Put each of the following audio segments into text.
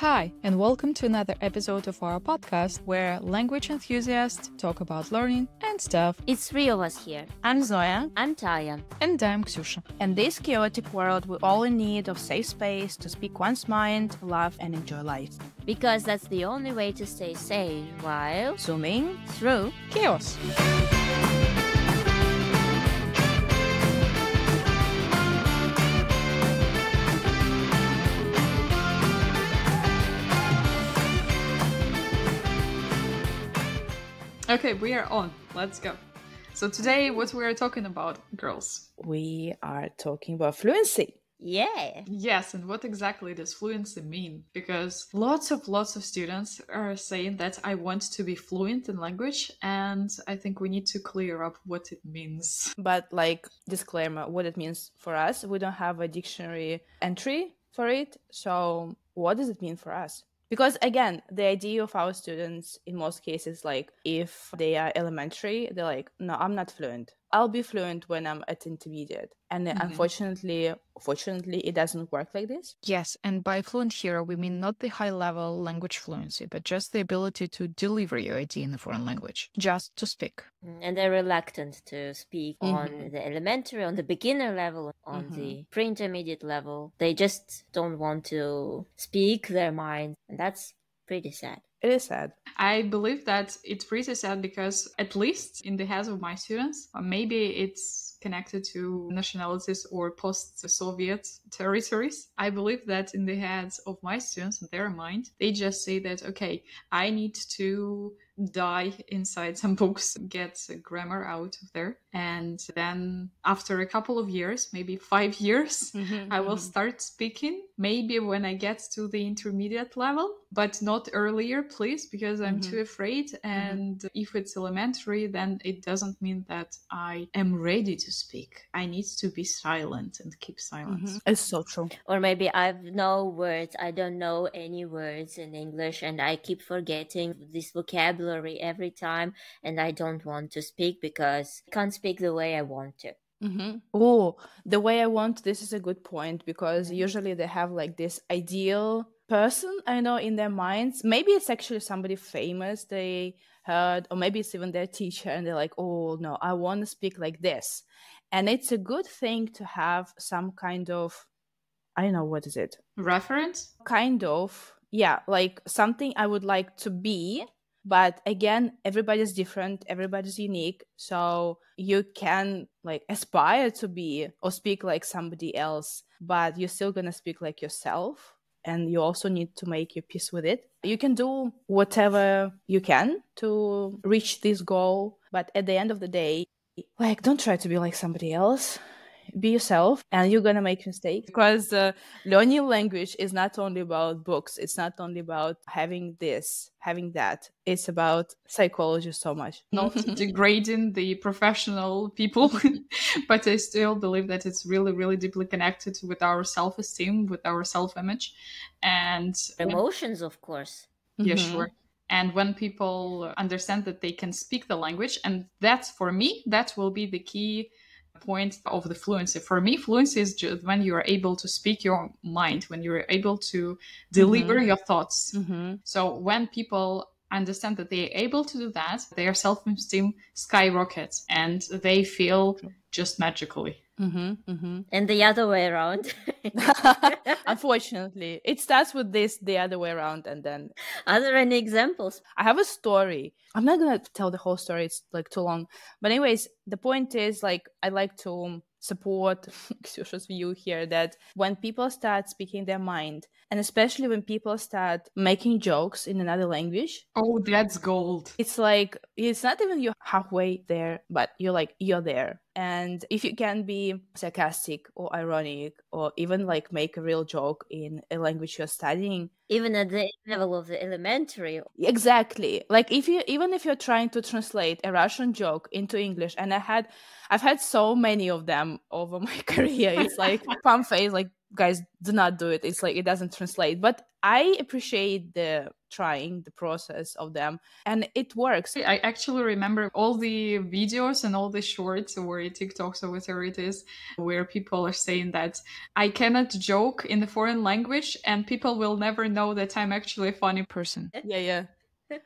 Hi, and welcome to another episode of our podcast where language enthusiasts talk about learning and stuff. It's three of us here. I'm Zoya. I'm Taya. And I'm Ksyusha. In this chaotic world, we're all in need of safe space to speak one's mind, laugh, and enjoy life. Because that's the only way to stay sane while Zooming through Khaos. Okay, we are on. Let's go. So today, what we are talking about, girls? We are talking about fluency. Yeah. Yes, and what exactly does fluency mean? Because lots of lots of students are saying that I want to be fluent in language, and I think we need to clear up what it means. But, like, disclaimer what it means for us, we don't have a dictionary entry for it. So, what does it mean for us? Because again the idea of our students in most cases like if they are elementary they're like no i'm not fluent i'll be fluent when i'm at intermediate and Mhm. unfortunately fortunately it doesn't work like this Yes, and by fluent here, we mean not the high level language fluency, but just the ability to deliver your idea in a foreign language, just to speak. Mm, And they're reluctant to speak on Mhm. the elementary, on the beginner level, on Mhm. the pre intermediate level. They just don't want to speak their mind. And that's pretty sad. It is sad I believe that it's pretty sad because, at least in the heads of my students, uh, maybe it's connected to nationalities or post Soviet territories. I believe that in the heads of my students, in their mind, they just say that, okay, I need to die inside some books, get grammar out of there. And then after a couple of years, maybe five years, I will start speaking maybe when I get to the intermediate level, but not earlier, please, because I'm Mhm. too afraid. And if it's elementary, then it doesn't mean that I am ready to speak. I need to be silent and keep silence. Mhm. it's so true Or maybe I've no words, I don't know any words in English, and I keep forgetting this vocabulary every time, and I don't want to speak because I can't speak the way I want to. Mm-hmm. Oh, the way I want this is a good point because usually they have like this ideal person I know in their minds. Maybe it's actually somebody famous they heard, or maybe it's even their teacher, and they're like, "Oh no, I want to speak like this," and it's a good thing to have some kind of, I don't know what is it, Reference? kind of, yeah, like something I would like to be. But again, everybody's different, everybody's unique. So you can like aspire to be or speak like somebody else, but you're still gonna speak like yourself. And you also need to make your peace with it. You can do whatever you can to reach this goal, but at the end of the day, like don't try to be like somebody else be yourself and you're gonna make mistakes because uh, learning language is not only about books it's not only about having this having that it's about psychology so much Not degrading the professional people, but I still believe that it's really, really deeply connected with our self esteem, with our self image. And Emotions, of course. Yeah, Mhm. sure. And when people understand that they can speak the language, and that's for me, that will be the key point of the fluency. For me, fluency is just when you are able to speak your mind, when you're able to deliver your thoughts. Mhm. So when people understand that they are able to do that, their self-esteem skyrockets and they feel just magically. Mhm, mhm. And the other way around. unfortunately it starts with this the other way around and then Are there any examples? I have a story. I'm not gonna tell the whole story; it's like too long. But anyways, the point is like I like to support Ksyusha's view here that when people start speaking their mind, and especially when people start making jokes in another language, Oh, that's gold. it's like it's not even you're halfway there, but you're like you're there. And if you can be sarcastic or ironic, or even like make a real joke in a language you're studying, Even at the level of the elementary. exactly like if you even if you're trying to translate a russian joke into english and i had i've had so many of them over my career it's like palm face like guys do not do it. It's like it doesn't translate. But i appreciate the trying the process of them and it works. I actually remember all the videos and all the shorts or tiktoks or whatever it is where people are saying that i cannot joke in the foreign language and people will never know that i'm actually a funny person. Yeah. Yeah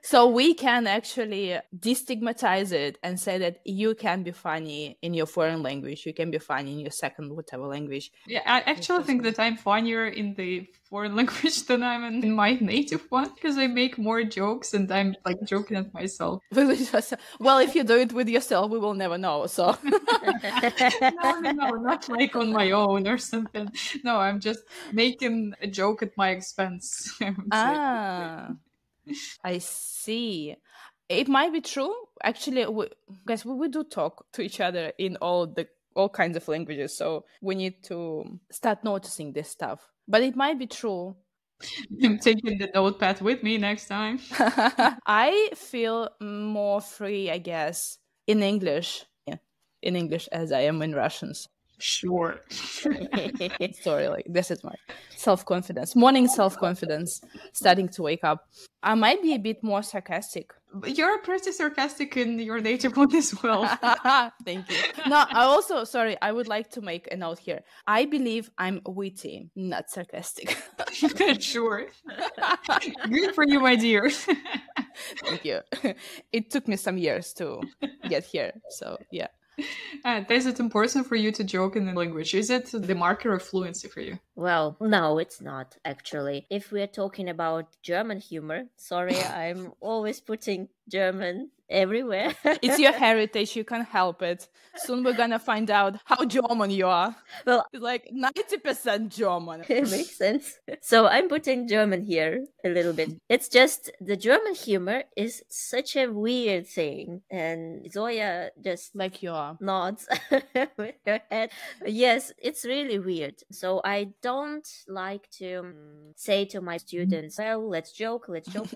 so we can actually destigmatize it and say that you can be funny in your foreign language you can be funny in your second whatever language. Yeah i actually think that i'm funnier in the foreign language than i'm in my native one because i make more jokes and i'm like joking at myself. Well if you do it with yourself we will never know so. No no no not like on my own or something. No i'm just making a joke at my expense ah I see. It might be true. Actually, we, guys, we, we do talk to each other in all the all kinds of languages, so we need to start noticing this stuff. But it might be true. I'm taking the notepad with me next time. I feel more free, I guess, in English. Yeah, in English as I am in Russians. Sure. Sorry, like this is my self confidence, morning self confidence, starting to wake up. I might be a bit more sarcastic. You're pretty sarcastic in your native one as well. Thank you. No, I also, sorry, I would like to make a note here. I believe I'm witty, not sarcastic. sure. Good for you, my dear. Thank you. It took me some years to get here. So, yeah. Uh, is it important for you to joke in the language? Is it the marker of fluency for you? Well, no, it's not actually. If we're talking about German humor, sorry, I'm always putting German everywhere. it's your heritage. You can't help it. Soon we're gonna find out how German you are. Well, it's like ninety percent German. It makes sense. So I'm putting German here a little bit. It's just the German humor is such a weird thing, and Zoya just like you are nods with her head. Yes, it's really weird. So I don't like to um, say to my students, "Well, let's joke, let's joke."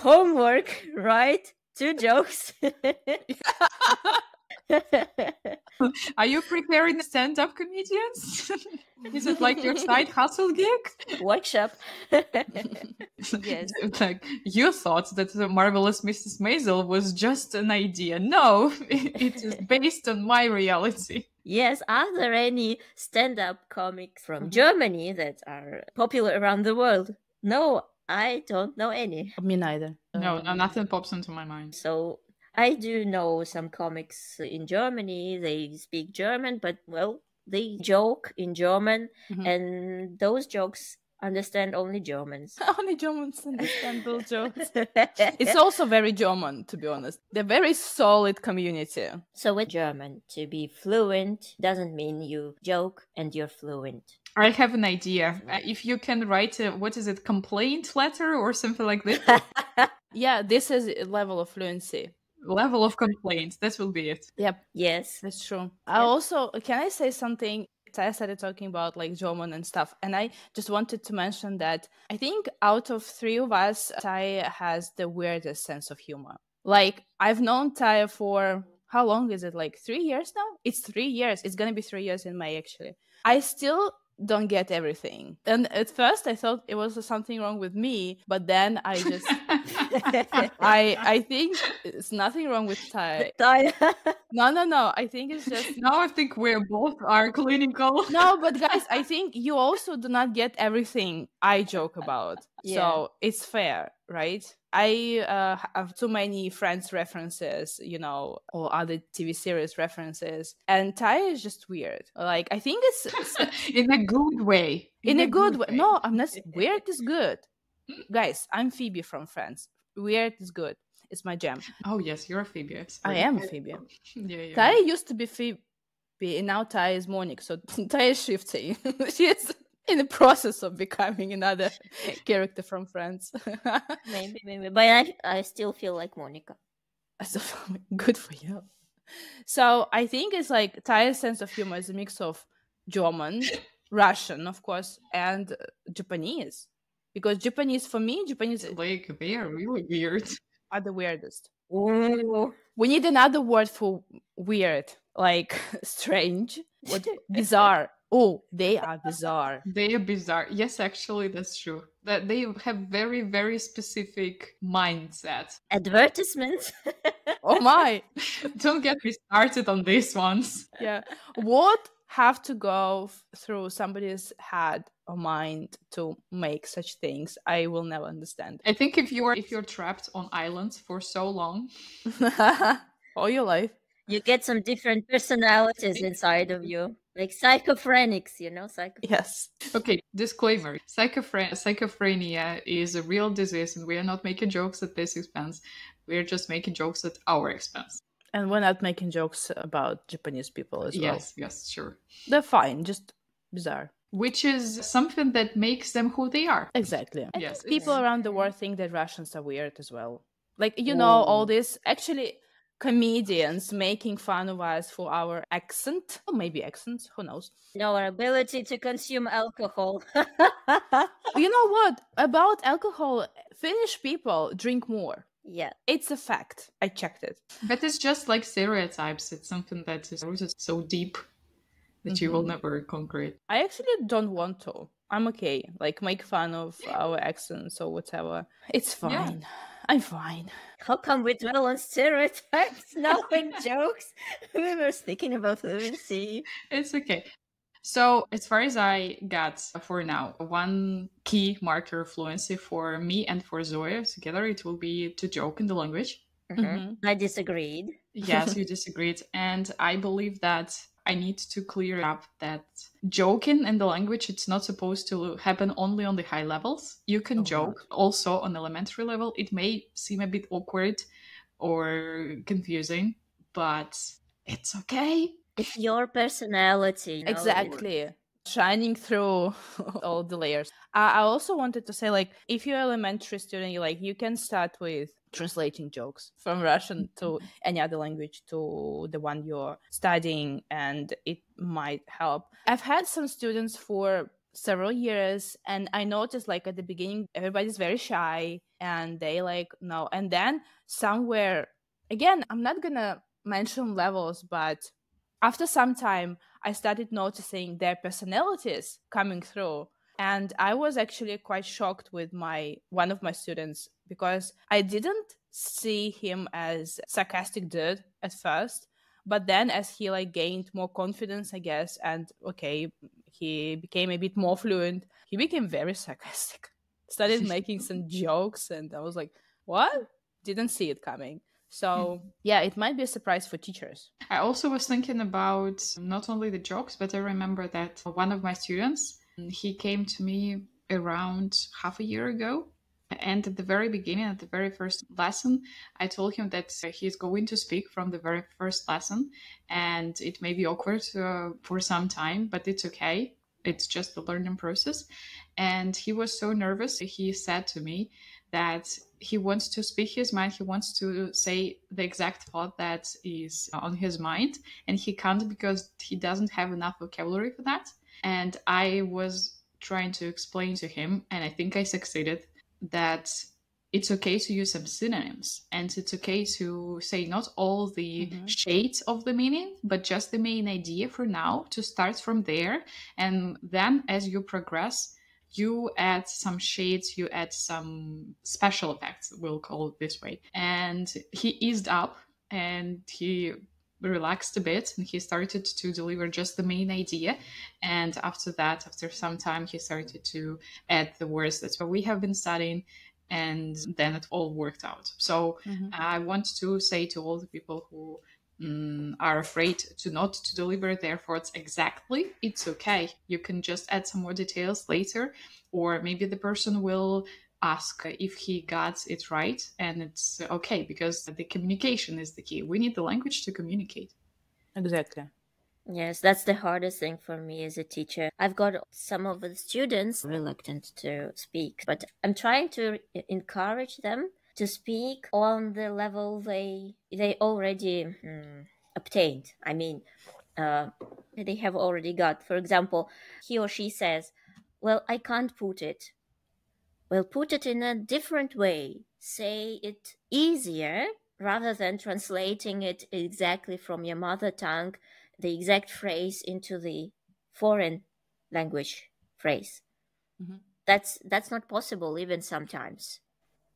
Homework, right? Two jokes. Are you preparing the stand up comedians? Is it like your side hustle gig? Workshop. yes. Like you thought that the marvelous Mrs. Maisel was just an idea. No, it is based on my reality. Yes, are there any stand up comics from mm-hmm. Germany that are popular around the world? No, I don't know any. Me neither. No, no, nothing pops into my mind. So I do know some comics in Germany. They speak German, but well, they joke in German, mm-hmm. and those jokes understand only Germans. only Germans understand those jokes. it's also very German, to be honest. They're very solid community. So with German, to be fluent doesn't mean you joke and you're fluent. I have an idea. Uh, if you can write a, what is it, complaint letter or something like this? yeah, this is a level of fluency. Level of complaint. That will be it. Yep. Yes. That's true. I also, can I say something? I started talking about like German and stuff, and I just wanted to mention that I think out of three of us, Tai has the weirdest sense of humor. Like I've known Tai for how long is it? Like three years now? It's three years. It's gonna be three years in May actually. I still don't get everything. And at first I thought it was something wrong with me, but then I just I I think it's nothing wrong with Tai. Tai. no, no, no. I think it's just now I think we're both are clinical. no, but guys, I think you also do not get everything I joke about. Yeah. So it's fair, right? I uh, have too many Friends references, you know, or other TV series references, and Tai is just weird. Like I think it's, in a good way. In, in a, a, good, way. way. No, I'm not. Weird is good, guys. I'm Phoebe from Friends. Weird is good. It's my jam. Oh yes, you're a Phoebe. I am a Phoebe. yeah, yeah. Tai used to be Phoebe, and now Tai is Monique. So Tai is shifting. she is in the process of becoming another character from Friends. maybe, maybe, but I, I still feel like Monica. So good for you. So I think it's like Tai's sense of humor is a mix of German, Russian, of course, and Japanese. Because Japanese, for me, Japanese like they are really weird. Are the weirdest. Ooh. We need another word for weird, like strange, what bizarre Oh, they are bizarre. They are bizarre. Yes, actually, that's true. That they have very, very specific mindset. Advertisements. oh my! Don't get me started on these ones. Yeah. What have to go through somebody's head or mind to make such things? I will never understand. I think if you're if you're trapped on islands for so long, All your life. You get some different personalities inside of you, like psychophrenics You know, psycho. Yes. Okay, disclaimer. Schizophren- schizophrenia is a real disease, and we are not making jokes at this expense. We're just making jokes at our expense. And we're not making jokes about Japanese people as well. Yes, yes, sure. They're fine, just bizarre. Which is something that makes them who they are. Exactly. I Yes, people around the world think that Russians are weird as well. Like you know, all this actually comedians making fun of us for our accent, or maybe accents, who knows? No, our ability to consume alcohol. you know what? About alcohol, Finnish people drink more. yeah. It's a fact. I checked it. But it's just like stereotypes. It's something that is rooted so deep that you will Mhm. never conquer it. I actually don't want to. I'm okay. Like make fun of our accents or whatever. It's Yeah. I'm fine. How come we dwell on stereotypes now in jokes? We were speaking about fluency. It's okay. So, as far as I got for now, one key marker of fluency for me and for Zoya together, it will be to joke in the language. Mhm. Mhm. I disagreed. Yes, you disagreed. And I believe that I need to clear up that joking in the language, it's not supposed to happen only on the high levels. You can Oh, joke also on elementary level. It may seem a bit awkward or confusing, but it's okay. It's your personality. you know, Exactly. Shining through all the layers. I I also wanted to say, like, if you're elementary student, you like you can start with translating jokes from Russian to any other language to the one you're studying, and it might help. I've had some students for several years, and I noticed, like, at the beginning, everybody's very shy, and they like no, and then somewhere again, I'm not gonna mention levels, but after some time i started noticing their personalities coming through. And i was actually quite shocked with my one of my students because i didn't see him as sarcastic dude at first but then as he like gained more confidence i guess and okay he became a bit more fluent he became very sarcastic. Started making some jokes and i was like what? Didn't see it coming so yeah it might be a surprise for teachers I also was thinking about not only the jokes, but I remember that one of my students, he came to me around half a year ago. And at the very beginning, at the very first lesson, I told him that he's going to speak from the very first lesson. And it may be awkward uh, for some time, but it's okay. It's just the learning process. And he was so nervous. He said to me that he wants to speak his mind. He wants to say the exact thought that is on his mind, and he can't because he doesn't have enough vocabulary for that. And I was trying to explain to him, and I think I succeeded, that it's okay to use some synonyms and it's okay to say not all the Mhm. shades of the meaning but just the main idea for now to start from there and then as you progress you add some shades you add some special effects we'll call it this way. And he eased up and he relaxed a bit and he started to deliver just the main idea. And after that after some time he started to add the words that's what we have been studying and then it all worked out. So mm-hmm. i want to say to all the people who mm, are afraid to not to deliver their thoughts exactly it's okay. You can just add some more details later or maybe the person will ask if he got it right and it's okay because the communication is the key. We need the language to communicate. Exactly. Yes, that's the hardest thing for me as a teacher. I've got some of the students reluctant to speak, but I'm trying to encourage them to speak on the level they they already mm, obtained. I mean, uh, they have already got. For example, he or she says, "Well, I can't put it." Well, put it in a different way. Say it easier rather than translating it exactly from your mother tongue the exact phrase into the foreign language phrase. Mm-hmm. That's that's not possible even sometimes.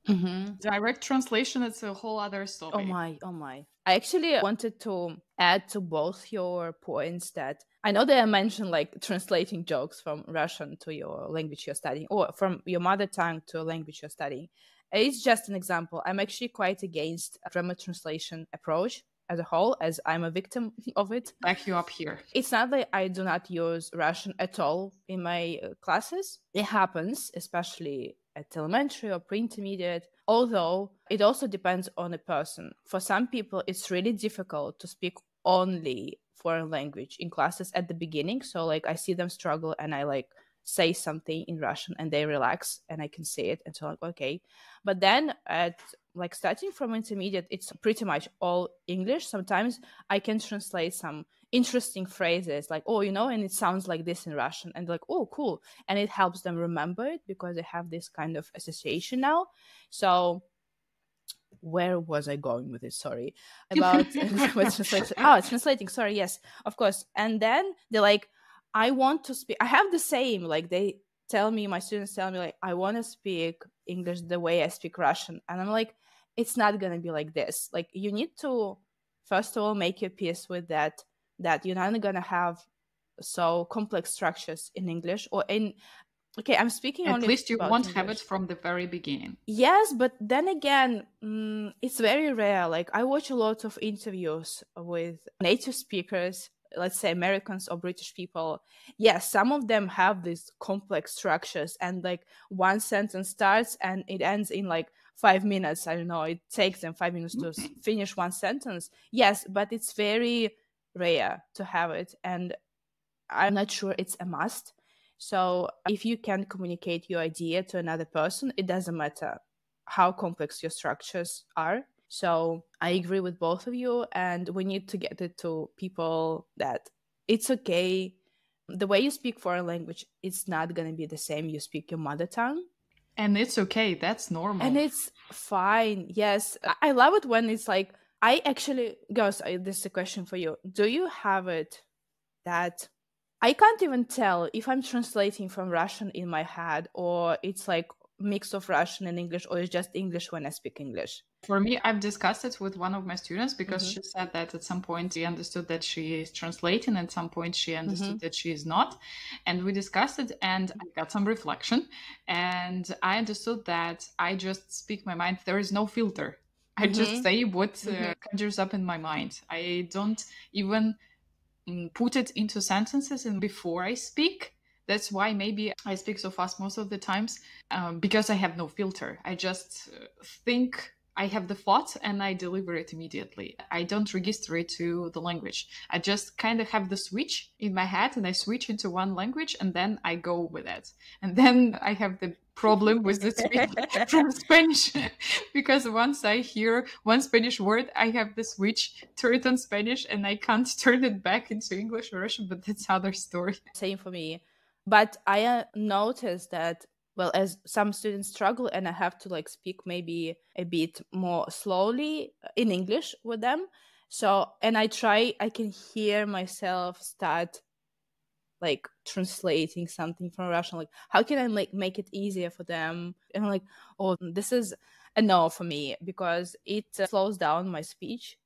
Mm-hmm. Direct translation is a whole other story. Oh my, oh my. I actually wanted to add to both your points that I know that I mentioned like translating jokes from Russian to your language you're studying or from your mother tongue to a language you're studying. It's just an example. I'm actually quite against a grammar translation approach as a whole, as I'm a victim of it. Back you up here. It's not that I do not use Russian at all in my uh, classes. It happens, especially at elementary or pre-intermediate although it also depends on a person. For some people it's really difficult to speak only foreign language in classes at the beginning. So like i see them struggle and i like say something in russian and they relax and i can see it and so like okay but then at like starting from intermediate it's pretty much all english sometimes i can translate some interesting phrases like oh you know and it sounds like this in russian and like oh cool and it helps them remember it because they have this kind of association now so where was I going with it? Sorry. About translating. Oh, ah, translating. Sorry. Yes, of course. And then they're like, I want to speak. I have the same. Like they tell me, my students tell me, like, I want to speak English the way I speak Russian. And I'm like, it's not going to be like this. Like, you need to, first of all, make your peace with that, that you're not going to have so complex structures in English or in okay i'm speaking only at least you won't English. have it from the very beginning yes but then again mm, it's very rare like i watch a lot of interviews with native speakers let's say americans or british people yes some of them have these complex structures and like one sentence starts and it ends in like five minutes. I don't know it takes them five minutes to mm-hmm. finish one sentence. Yes but it's very rare to have it and i'm not sure it's a must. So if you can communicate your idea to another person, it doesn't matter how complex your structures are. So I agree with both of you, and we need to get it to people that it's okay. The way you speak foreign language, it's not going to be the same you speak your mother tongue. And it's okay. That's normal. And it's fine. Yes. I love it when it's like, I actually, girls, this is a question for you. Do you have it that I can't even tell if I'm translating from Russian in my head or it's like mix of Russian and English or it's just English when I speak English. For me, I've discussed it with one of my students because mm-hmm. she said that at some point she understood that she is translating, at some point she understood mm-hmm. that she is not. And we discussed it and I got some reflection. And I understood that I just speak my mind. There is no filter. I mm-hmm. just say what uh, mm-hmm. conjures up in my mind. I don't even Mm, put it into sentences and before I speak. That's why maybe I speak so fast most of the times um, because I have no filter. I just uh, think I have the thought and I deliver it immediately. I don't register it to the language. I just kind of have the switch in my head and I switch into one language and then I go with it. And then I have the problem with the switch from Spanish because once I hear one Spanish word, I have the switch to it on Spanish and I can't turn it back into English or Russian, but that's other story. Same for me. But I uh, noticed that well as some students struggle and i have to like speak maybe a bit more slowly in english with them. So and i try i can hear myself start like translating something from russian like how can i like make it easier for them? And i'm like oh this is a no for me because it uh, slows down my speech.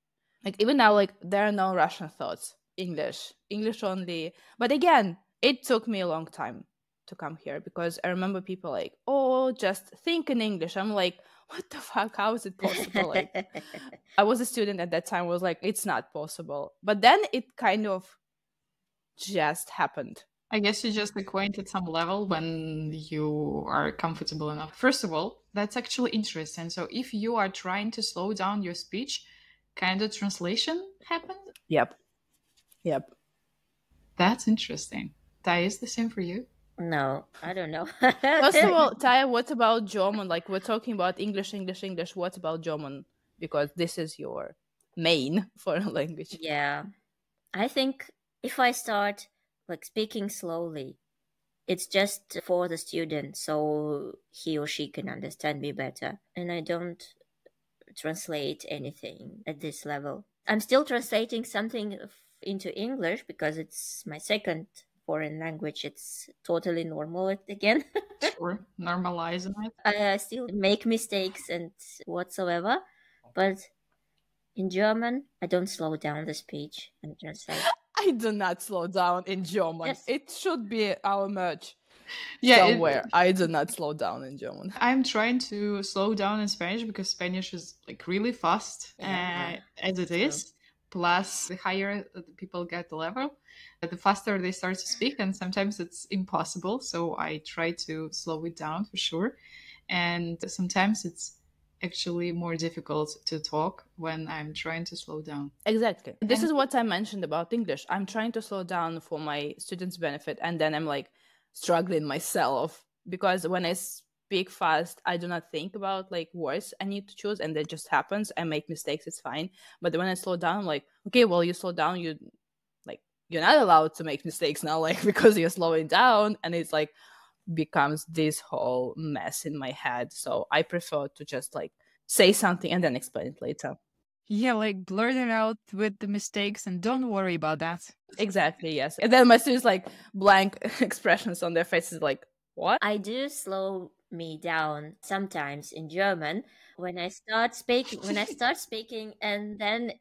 Like even now like there are no russian thoughts english english only. But again it took me a long time to come here because I remember people like, oh, just think in English. I'm like, what the fuck? How is it possible? like, I was a student at that time. Was like, it's not possible. But then it kind of just happened. I guess you just acquaint at some level when you are comfortable enough. First of all, that's actually interesting. So if you are trying to slow down your speech, kind of translation happens. Yep. Yep. That's interesting. That is the same for you? No, I don't know. First of all, Taya, what about German? Like we're talking about English, English, English. What about German? Because this is your main foreign language. Yeah. I think if I start like speaking slowly, it's just for the student so he or she can understand me better. And I don't translate anything at this level. I'm still translating something into English because it's my second foreign language, it's totally normal again. sure, normalizing it. I still make mistakes and whatsoever, but in German, I don't slow down the speech and just say. I do not slow down in German. Yes. It should be our merch Yeah, it- somewhere. I do not slow down in German. I'm trying to slow down in Spanish because Spanish is like really fast Yeah, uh, as it is. true. is. Plus, the higher the people get the level, the faster they start to speak, and sometimes it's impossible. So I try to slow it down for sure. And sometimes it's actually more difficult to talk when I'm trying to slow down. Exactly. This And- is what I mentioned about English. I'm trying to slow down for my students' benefit, and then I'm like struggling myself because when I speak fast, I do not think about like words I need to choose, and it just happens. I make mistakes, it's fine. But when I slow down, I'm like, okay, well, you slow down, you like you're not allowed to make mistakes now, like because you're slowing down, and it's like becomes this whole mess in my head. So I prefer to just like say something and then explain it later. Yeah, like blurt it out with the mistakes and don't worry about that. Exactly, yes. And then my students like blank expressions on their faces, like, what? I do slow me down sometimes in German when I start speaking. When I start speaking, and then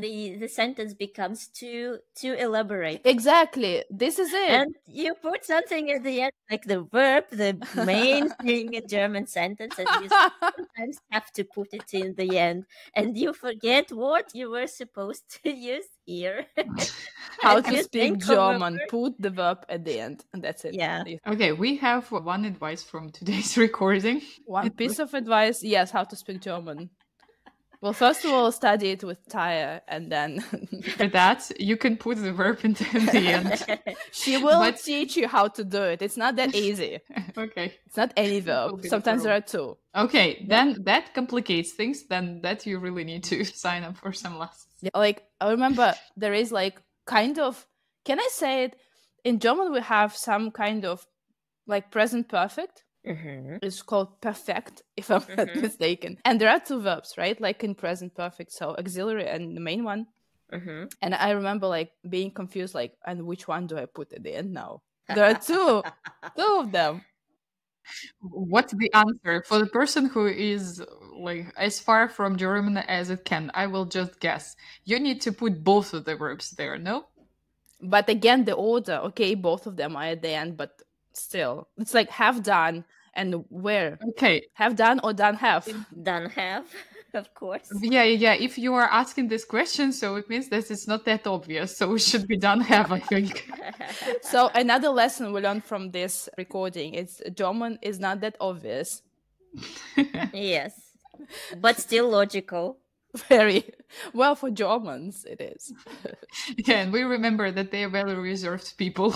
the the sentence becomes too too elaborate. Exactly. This is it. And you put something at the end, like the verb, the main thing in German sentence, and you sometimes have to put it in the end, and you forget what you were supposed to use here. How to speak think of a German. word. Put the verb at the end. And that's it. Yeah. Okay, we have one advice from today's recording. One piece of advice, yes, how to speak German. Well, first of all, study it with Taya, and then For that, you can put the verb in the, end. she will But- teach you how to do it. It's not that easy. okay. It's not any verb. the Sometimes there are two. Okay, then that complicates things. Then that you really need to sign up for some lessons. Yeah, Like I remember there is like kind of can I say it? In German we have some kind of like present perfect. Mhm. It's called perfect, if I'm not Mhm. mistaken. And there are two verbs, right? Like in present perfect. So auxiliary and the main one. Mhm. And I remember like being confused, like, and which one do I put at the end now? There are two, two of them. What's the answer for the person who is like as far from German as it can? I will just guess. You need to put both of the verbs there. No. But again, the order, okay, both of them are at the end, but still, it's like have done and where Okay. have done or done have. Done have, of course. Yeah, yeah. yeah. If you are asking this question, so it means that it's not that obvious. So it should be done have, I think. So another lesson we learned from this recording is German is not that obvious. yes, but still logical. Very well for Germans, it is. yeah, and we remember that they are very reserved people.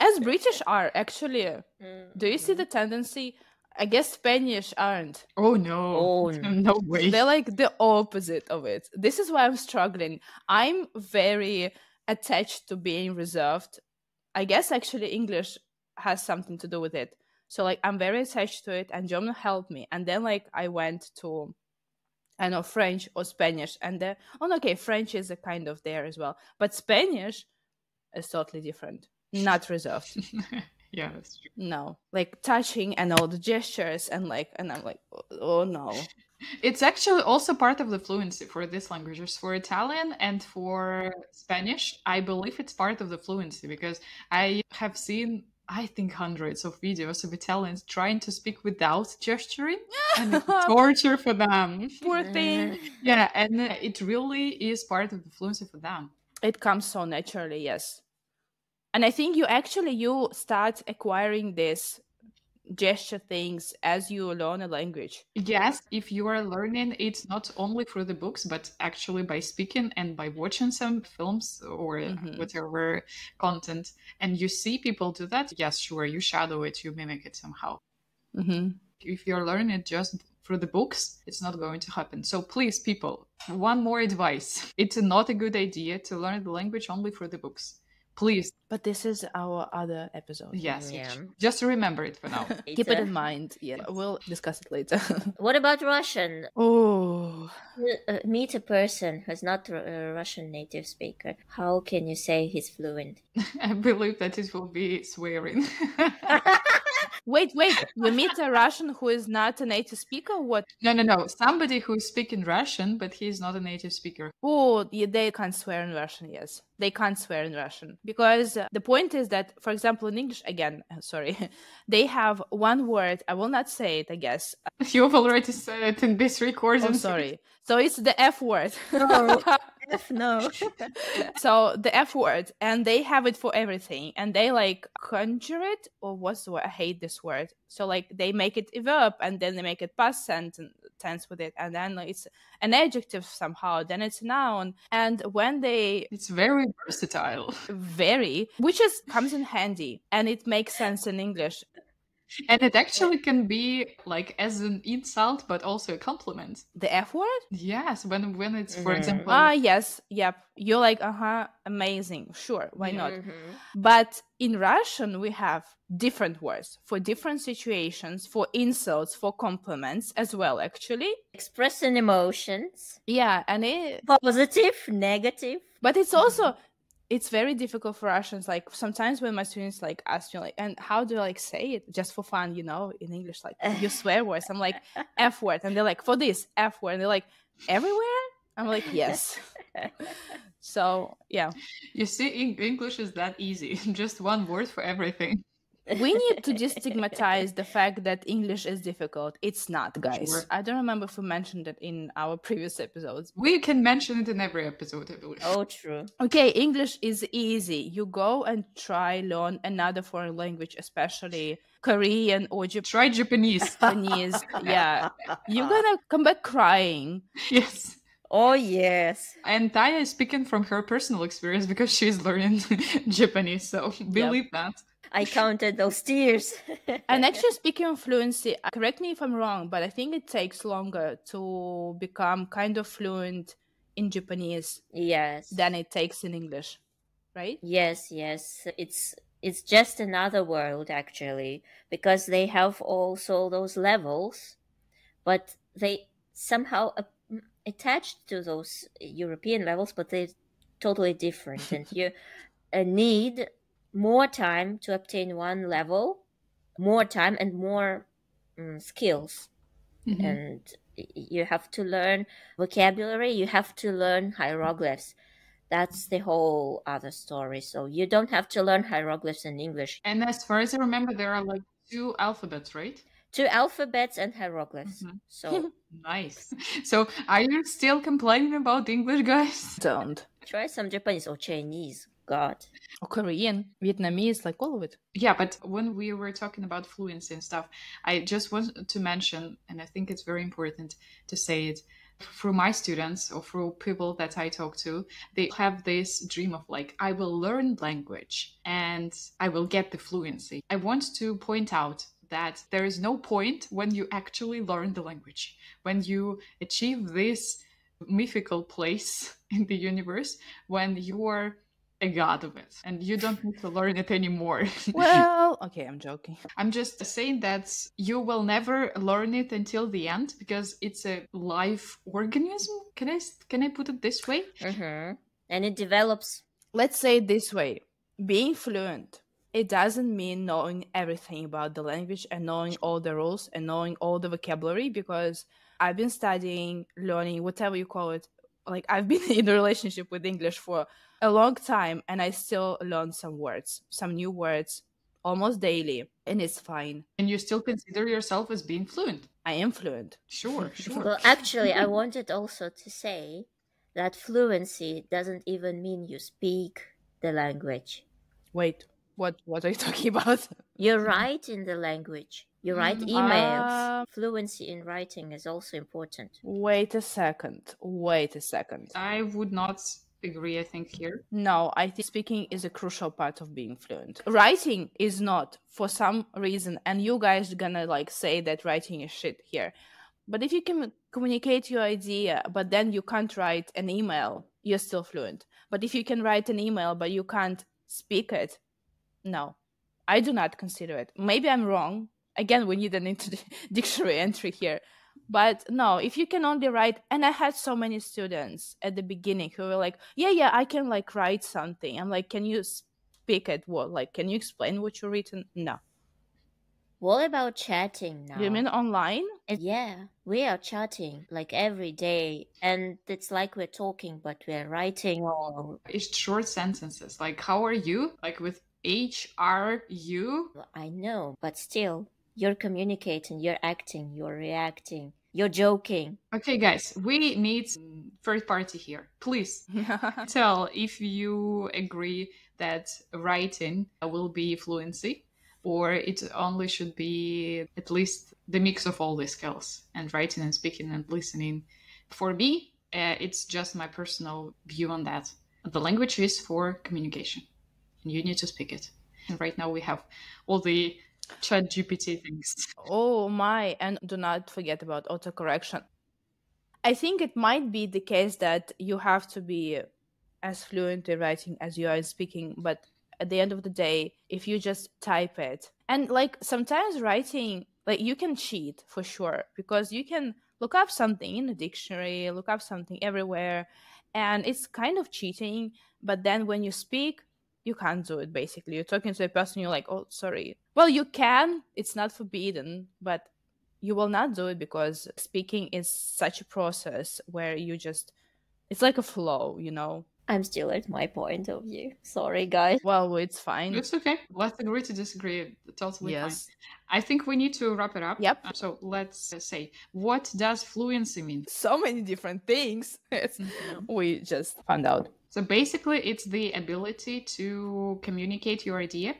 As British are actually. Mm. Do you see the tendency? I guess Spanish aren't. oh no. Oh, no way. They're like the opposite of it. This is why I'm struggling. I'm very attached to being reserved. I guess actually English has something to do with it. So like I'm very attached to it and German helped me. And then like I went to I know French or Spanish and there oh okay, French is a kind of there as well. But Spanish is totally different. Not reserved. yeah, that's true. No. Like touching and all the gestures and like and I'm like oh, oh no. It's actually also part of the fluency for these languages. For Italian and for Spanish, I believe it's part of the fluency because I have seen, I think, hundreds of videos of Italians trying to speak without gesturing, and torture for them. Poor thing. Yeah, and it really is part of the fluency for them. it comes so naturally yes and i think you actually you start acquiring this gesture things as you learn a language Yes, if you are learning it not only through the books, but actually by speaking and by watching some films or Mhm. whatever content, and you see people do that, yes, sure, you shadow it, you mimic it somehow. mm-hmm. If you're learning it just through the books, it's not going to happen. So please, people, one more advice. It's not a good idea to learn the language only through the books. Please, But this is our other episode. yes, Yeah. just remember it for now. Keep it in mind. Yeah, we'll discuss it later. What about Russian? oh, Uh, meet a person who's not a a Russian native speaker. How can you say he's fluent? I believe that it will be swearing. Wait, wait. You meet a Russian who is not a native speaker? What? no, no, no. Somebody who is speaking Russian, but he is not a native speaker. Oh, yeah, they can't swear in Russian. Yes, they can't swear in Russian because uh, the point is that, for example, in English, again, sorry, they have one word. I will not say it. I guess. You've already said it in this recording. I'm oh, sorry. So it's the F word. No. F no. so the F word, and they have it for everything, and they like conjure it, or what's the word? I hate this word. So like they make it a verb, and then they make it past tense with it, and then it's an adjective somehow. Then it's a noun, and when they It's very versatile. Very, which is comes in handy, and it makes sense in English. And it actually can be like as an insult, but also a compliment. The F word? Yes, when when it's for Mhm. example Ah, yes, yep. You're like, uh huh, amazing, sure, why not? Mhm. But in Russian, we have different words for different situations, for insults, for compliments as well, actually. Expressing emotions, Yeah, and it, positive, negative. but it's also, it's very difficult for Russians. Like sometimes when my students like ask me like, and how do I like say it just for fun, you know, in English, like you swear words. I'm like F word, and they're like for this F word, and they're like everywhere. I'm like yes. so yeah, you see English is that easy. Just one word for everything. We need to destigmatize the fact that English is difficult. It's not, guys. Sure. I don't remember if we mentioned it in our previous episodes. We can mention it in every episode, Oh, true. Okay, English is easy. You go and try learn another foreign language, especially Korean or Japanese Try Japanese. Japanese. yeah, you're gonna come back crying. yes. Oh, yes. And Taya is speaking from her personal experience because she's learning Japanese, so believe that. I counted those tears. And actually, speaking of fluency, uh, correct me if I'm wrong, but I think it takes longer to become kind of fluent in Japanese yes. than it takes in English, right? Yes, yes. It's it's just another world actually because they have also those levels, but they somehow a- attached to those European levels, but they're totally different, and you uh, need more time to obtain one level, more time and more mm, skills Mhm. and you have to learn vocabulary you have to learn hieroglyphs that's the whole other story so you don't have to learn hieroglyphs in english And as far as I remember, there are like two alphabets, right? two alphabets and hieroglyphs Mhm. so Nice. So, are you still complaining about English, guys? Don't. try some japanese or chinese god Or Korean, Vietnamese, like all of it. Yeah, but when we were talking about fluency and stuff, I just want to mention, and I think it's very important to say it, through my students or through people that I talk to, they have this dream of like, I will learn language and I will get the fluency. I want to point out that there is no point when you actually learn the language, when you achieve this mythical place in the universe, when you are a god of it and you don't need to learn it anymore. Well, okay, I'm joking. I'm just saying that you will never learn it until the end because it's a live organism. Can I can I put it this way? hmm and it develops Let's say it this way being fluent, it doesn't mean knowing everything about the language and knowing all the rules and knowing all the vocabulary because I've been studying, learning, whatever you call it. Like, I've been in a relationship with English for a long time and I still learn some words, some new words almost daily, and it's fine. And you still consider yourself as being fluent? I am fluent. Sure, sure. well actually i wanted also to say that fluency doesn't even mean you speak the language Wait, what what are you talking about? You write in the language. You write Mm, emails. ah. Fluency in writing is also important. Wait a second. Wait a second. I would not agree. I think here. No, I think speaking is a crucial part of being fluent. Writing is not for some reason, and you guys gonna like say that writing is shit here. But if you can communicate your idea, but then you can't write an email, you're still fluent. But if you can write an email, but you can't speak it, no, I do not consider it. Maybe I'm wrong. Again, we need an dictionary entry here. But no, if you can only write, and I had so many students at the beginning who were like, yeah, yeah, I can like write something. I'm like, can you speak at What? Like, can you explain what you've written? No. What about chatting now? You mean online? And yeah, we are chatting like every day, and it's like we're talking, but we're writing or It's short sentences. Like, how are you? Like with H R U. I know, but still, you're communicating, you're acting, you're reacting, you're joking. Okay, guys, we need third party here. Please tell if you agree that writing will be fluency or it only should be at least the mix of all the skills and writing and speaking and listening. For me, uh, it's just my personal view on that. The language is for communication, and you need to speak it. And right now we have all the ChatGPT things. Oh my, and do not forget about autocorrection. I think it might be the case that you have to be as fluent in writing as you are in speaking, but at the end of the day, if you just type it, and like sometimes writing, like you can cheat for sure because you can look up something in a dictionary, look up something everywhere, and it's kind of cheating. But then when you speak, you can't do it basically. You're talking to a person, you're like, oh, sorry. Well, you can, it's not forbidden, but you will not do it because speaking is such a process where you just, it's like a flow, you know? I'm still at my point of view. Sorry, guys. Well, it's fine. It's okay. Let's agree to disagree. Totally yes. fine. I think we need to wrap it up. Yep. Uh, So let's uh, say, what does fluency mean? So many different things. It's, Mhm. We just found out. So basically, it's the ability to communicate your idea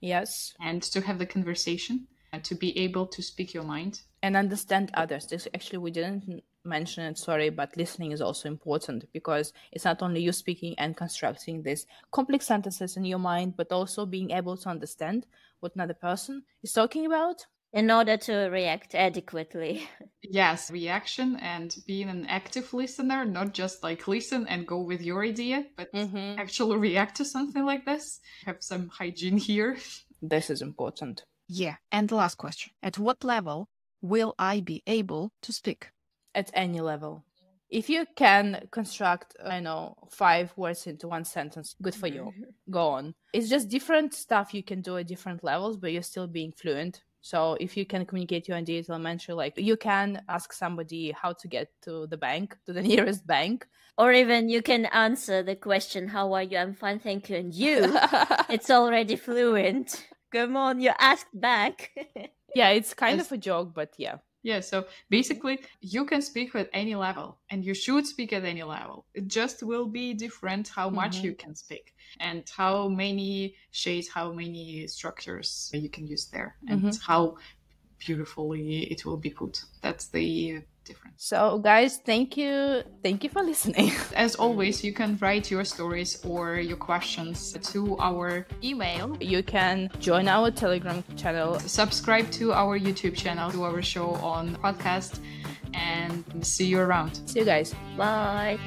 Yes. and to have the conversation, and to be able to speak your mind. and understand others. This actually we didn't mention it, sorry, but listening is also important because it's not only you speaking and constructing these complex sentences in your mind, but also being able to understand what another person is talking about. In order to react adequately. Yes, reaction and being an active listener, not just like listen and go with your idea, but Mm-hmm. actually react to something like this. Have some hygiene here. This is important. Yeah. And the last question At what level will I be able to speak? At any level. If you can construct, I know, five words into one sentence, good for you. Go on. It's just different stuff you can do at different levels, but you're still being fluent. So if you can communicate your ideas elementary, like you can ask somebody how to get to the bank, to the nearest bank. Or even you can answer the question, How are you? I'm fine, thank you. And you, it's already fluent. Come on, you asked back. yeah, it's kind Yes. of a joke, but yeah. Yeah, so basically, you can speak at any level, and you should speak at any level. It just will be different how much Mhm. you can speak, and how many shades, how many structures you can use there, and Mhm. how beautifully it will be put. That's the difference. So guys, thank you. Thank you for listening. As always, you can write your stories or your questions to our Email. you can join our Telegram channel. subscribe to our YouTube channel, to our show on podcast, and see you around. See you guys. Bye.